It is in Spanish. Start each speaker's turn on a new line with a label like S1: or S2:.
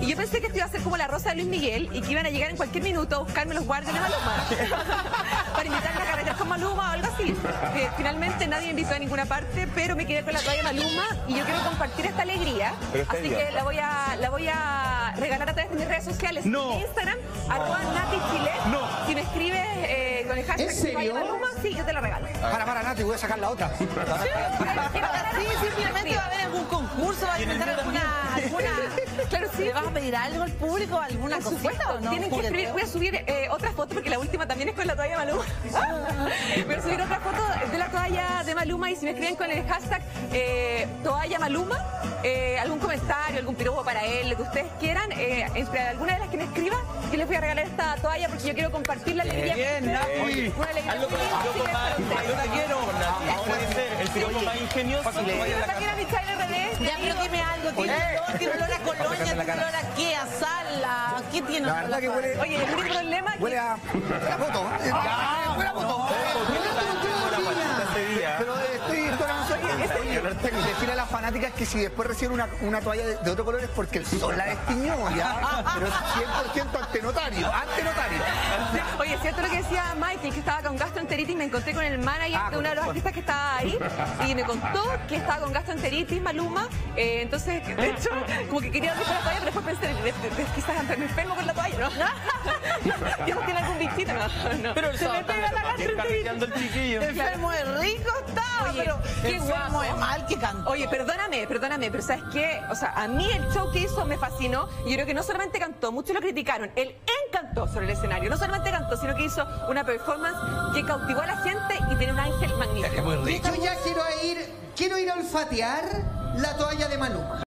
S1: Y yo pensé que esto iba a ser como la rosa de Luis Miguel y que iban a llegar en cualquier minuto a buscarme los guardias de Maluma para invitarme a carretear con Maluma o algo así. Eh, finalmente nadie me invitó a ninguna parte, pero me quedé con la toalla de Maluma y yo quiero compartir esta alegría. Así
S2: bien.
S1: que la voy a la voy a regalar a través de mis redes sociales.
S2: No.
S1: En Instagram, arroba Nati Chile.
S2: No.
S1: Si me escribes eh, con el hashtag
S3: ¿En serio?
S1: Maluma, sí, yo te la regalo.
S3: Para, para, Nati, voy a sacar la otra.
S4: Sí, sí, finalmente va a haber algún concurso, va a inventar alguna, alguna...
S1: Claro, sí.
S4: ¿Le vas a pedir algo al público, alguna
S1: Por
S4: cosita
S1: supuesto,
S4: o no?
S1: tienen que escribir. Voy a subir eh, otra foto porque la última también es con la toalla de Maluma. Voy a subir otra foto de la toalla de Maluma y si me escriben con el hashtag eh, toalla Maluma, eh, algún comentario, algún piropo para él, lo que ustedes quieran, eh, entre alguna de las que me escriban, yo les voy a regalar esta toalla porque yo quiero compartir la alegría.
S3: Bien.
S2: Nati.
S1: Una alegría para
S2: más-
S1: ustedes.
S2: Yo la quiero. Puede ser el piropo más ingenioso. A
S1: que.
S4: Ya, pero dime algo, tiene olor, tiene olor a colonia, tiene olor a qué, a sal, a... ¿Qué tiene
S3: La verdad que huele,
S1: Oye, el único problema es que
S3: huele a... Huele a foto. ¿eh? Huele a foto. Decirle a las fanáticas que si después reciben una, una toalla de, de otro color es porque el sol la destiñó, ¿ya? Pero es 100% ante notario, ante notario.
S1: Oye, es cierto lo que decía Michael, que estaba con gastroenteritis, me encontré con el manager
S3: Ah,
S1: de uno de los artistas que estaba ahí y me contó que estaba con gastroenteritis, Maluma, eh, entonces, de hecho, como que quería dejar la toalla, pero después pensé, quizás me enfermo con la toalla, ¿no? Quizás tiene algún bichito, no, no.
S4: Pero el
S1: Se me pega la gastroenteritis.
S2: el chiquillo.
S4: Enfermo de rico estaba,
S1: Oye,
S4: pero
S1: qué
S4: enfermo
S1: guapo.
S4: de mal que cantó.
S1: Oye, perdóname, perdóname, pero ¿sabes qué? O sea, a mí el show que hizo me fascinó. Y yo creo que no solamente cantó, muchos lo criticaron. Él encantó sobre el escenario. No solamente cantó, sino que hizo una performance que cautivó a la gente y tiene un ángel magnífico.
S3: Yo ya quiero ir, quiero ir a olfatear la toalla de Maluma.